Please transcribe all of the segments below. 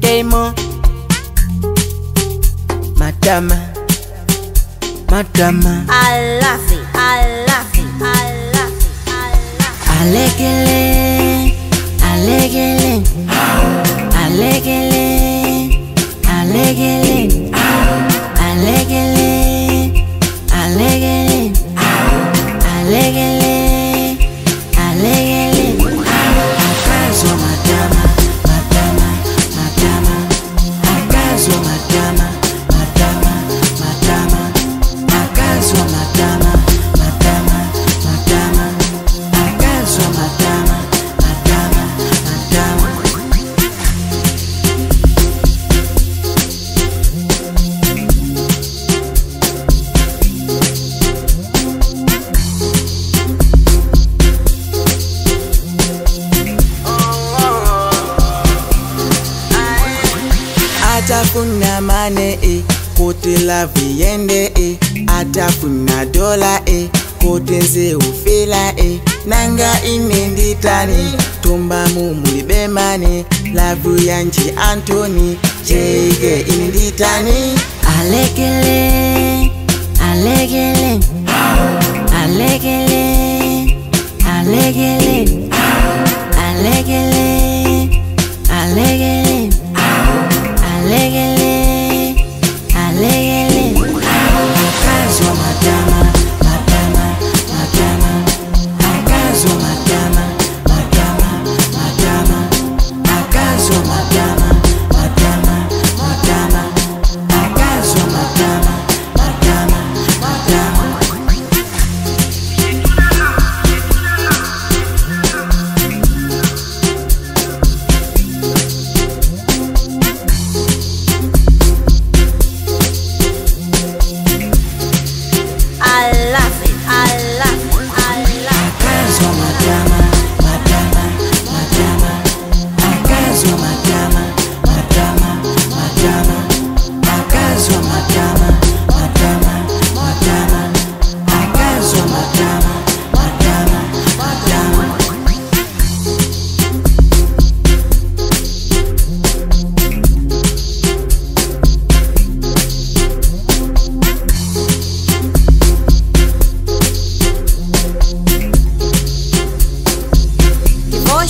Keimo Matama. Matama. I love it, I love it, I love it, I love Alegele Alegele Alegele. Alegele Alegele atafuna mane e kuti lavi yende e atafuna dola e kuti nze ufila e nanga ine nditani tumba mumulibe mane lavu yanji antoni cheike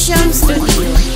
Sham Studio.